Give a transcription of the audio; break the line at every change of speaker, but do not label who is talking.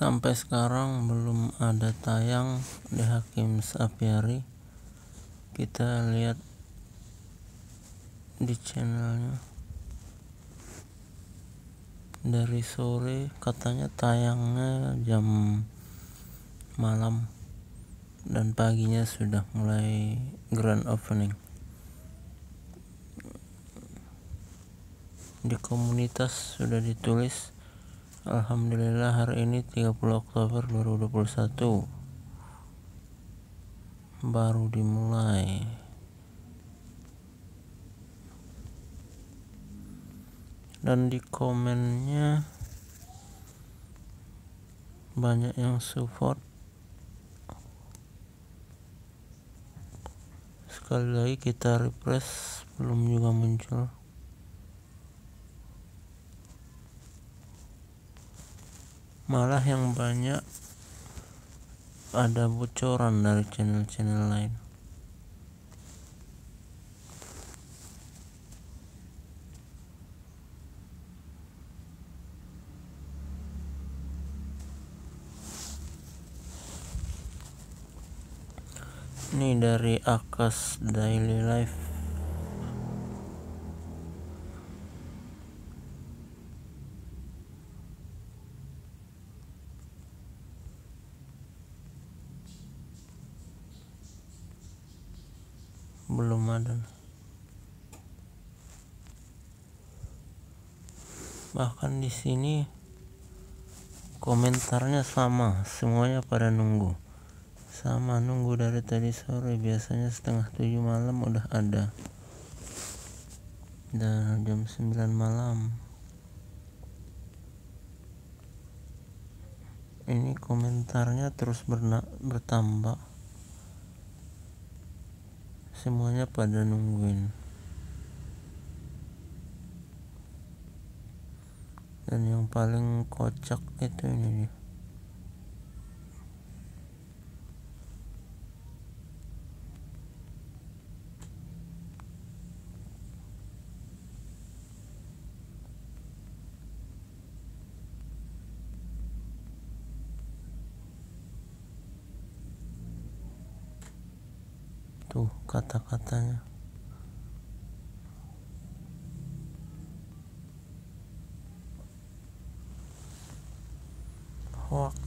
sampai sekarang belum ada tayang di Hakim Sapiari. Kita lihat di channelnya. Dari sore katanya tayangnya jam malam dan paginya sudah mulai grand opening. Di komunitas sudah ditulis Alhamdulillah hari ini 30 Oktober 2021 baru dimulai. Dan di komennya banyak yang support. Sekali lagi kita refresh belum juga muncul malah yang banyak ada bocoran dari channel-channel lain. Ini dari Akas Daily Life belum ada. Bahkan di sini komentarnya sama semuanya pada nunggu. Sama nunggu dari tadi sore biasanya setengah tujuh malam udah ada. Dan jam 9 malam. Ini komentarnya terus bertambah semuanya pada nungguin. Dan yang paling kocak itu ini nih tuh kata-katanya. Hoax